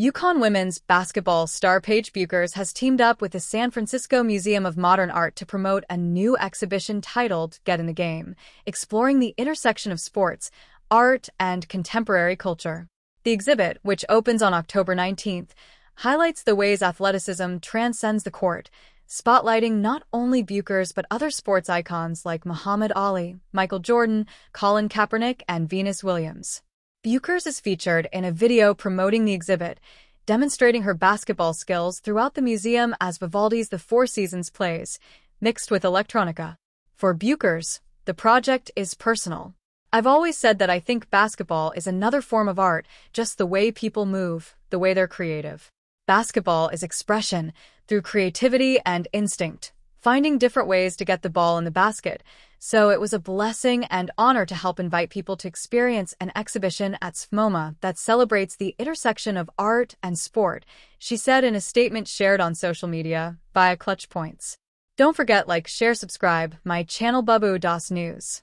UConn women's basketball star Paige Bueckers has teamed up with the San Francisco Museum of Modern Art to promote a new exhibition titled Get in the Game, exploring the intersection of sports, art, and contemporary culture. The exhibit, which opens on October 19th, highlights the ways athleticism transcends the court, spotlighting not only Bueckers but other sports icons like Muhammad Ali, Michael Jordan, Colin Kaepernick, and Venus Williams. Bueckers is featured in a video promoting the exhibit, demonstrating her basketball skills throughout the museum as Vivaldi's The Four Seasons plays, mixed with electronica. For Bueckers, the project is personal. I've always said that I think basketball is another form of art, just the way people move, the way they're creative. Basketball is expression through creativity and instinct finding different ways to get the ball in the basket, so it was a blessing and honor to help invite people to experience an exhibition at SFMOMA that celebrates the intersection of art and sport, she said in a statement shared on social media via Clutch Points. Don't forget like, share, subscribe, my channel Babu Das News.